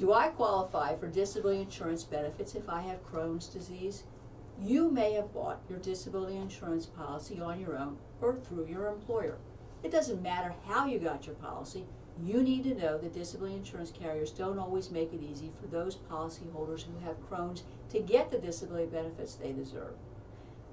Do I qualify for disability insurance benefits if I have Crohn's disease? You may have bought your disability insurance policy on your own or through your employer. It doesn't matter how you got your policy, you need to know that disability insurance carriers don't always make it easy for those policyholders who have Crohn's to get the disability benefits they deserve.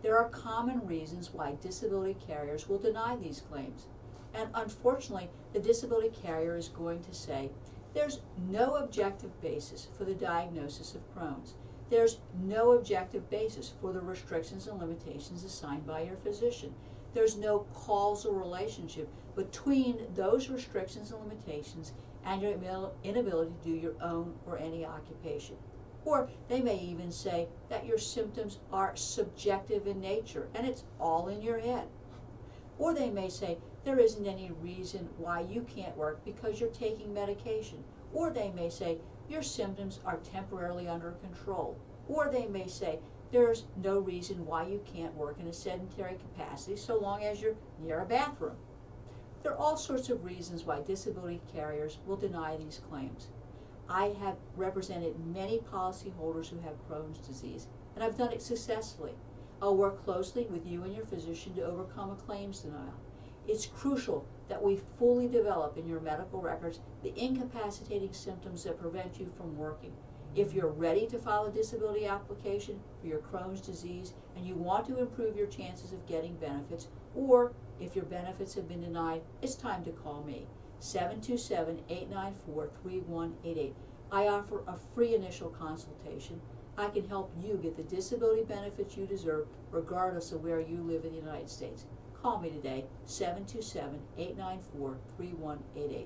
There are common reasons why disability carriers will deny these claims. And unfortunately, the disability carrier is going to say, there's no objective basis for the diagnosis of Crohn's. There's no objective basis for the restrictions and limitations assigned by your physician. There's no causal relationship between those restrictions and limitations and your inability to do your own or any occupation. Or they may even say that your symptoms are subjective in nature and it's all in your head. Or they may say there isn't any reason why you can't work because you're taking medication. Or they may say your symptoms are temporarily under control. Or they may say there's no reason why you can't work in a sedentary capacity so long as you're near a bathroom. There are all sorts of reasons why disability carriers will deny these claims. I have represented many policyholders who have Crohn's disease, and I've done it successfully. I'll work closely with you and your physician to overcome a claims denial. It's crucial that we fully develop in your medical records the incapacitating symptoms that prevent you from working. If you're ready to file a disability application for your Crohn's disease and you want to improve your chances of getting benefits, or if your benefits have been denied, it's time to call me. 727-894-3188. I offer a free initial consultation. I can help you get the disability benefits you deserve regardless of where you live in the United States. Call me today, 727-894-3188.